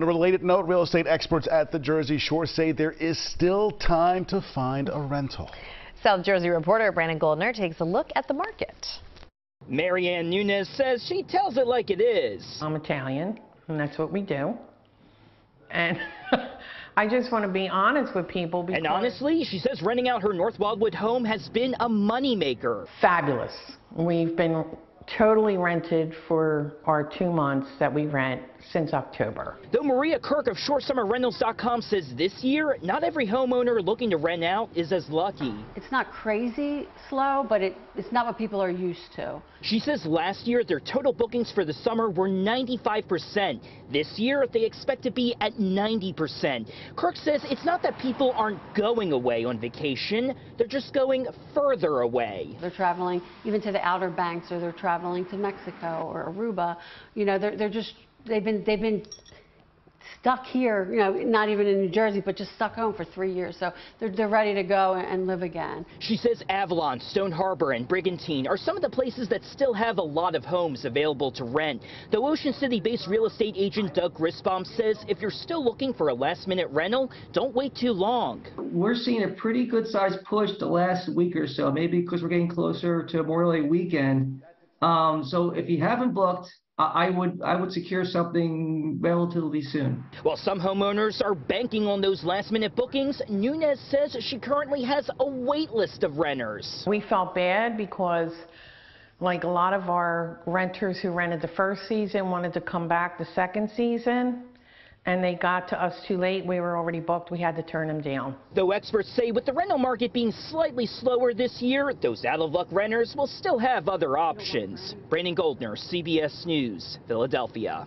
On a related note, real estate experts at the Jersey Shore say there is still time to find a rental. South Jersey reporter Brandon Goldner takes a look at the market. Marianne Nunez says she tells it like it is. I'm Italian, and that's what we do. And I just want to be honest with people because And honestly, she says renting out her North Wildwood home has been a moneymaker. fabulous. We've been totally rented for our two months that we rent since October. Though Maria Kirk of ShoreSummerRentals.com says this year, not every homeowner looking to rent out is as lucky. It's not crazy slow, but it, it's not what people are used to. She says last year their total bookings for the summer were 95%. This year they expect to be at 90%. Kirk says it's not that people aren't going away on vacation, they're just going further away. They're traveling even to the Outer Banks, or they're traveling to Mexico or Aruba. You know, they're, they're just they've been they've been stuck here. You know, not even in New Jersey, but just stuck home for three years. So they're they're ready to go and, and live again. She says Avalon, Stone Harbor, and Brigantine are some of the places that still have a lot of homes available to rent. Though Ocean City-based real estate agent Doug Grisbaum says if you're still looking for a last-minute rental, don't wait too long. we're seeing a pretty good sized push the last week or so, maybe because we're getting closer to Memorial Day weekend. Um, so if you haven't booked, I I would I would secure something relatively soon. While some homeowners are banking on those last-minute bookings, Nunez says she currently has a wait list of renters. We felt bad because like a lot of our renters who rented the first season wanted to come back the second season and they got to us too late. We were already booked. We had to turn them down. Though experts say with the rental market being slightly slower this year, those out-of-luck renters will still have other options. Brandon Goldner, CBS News, Philadelphia.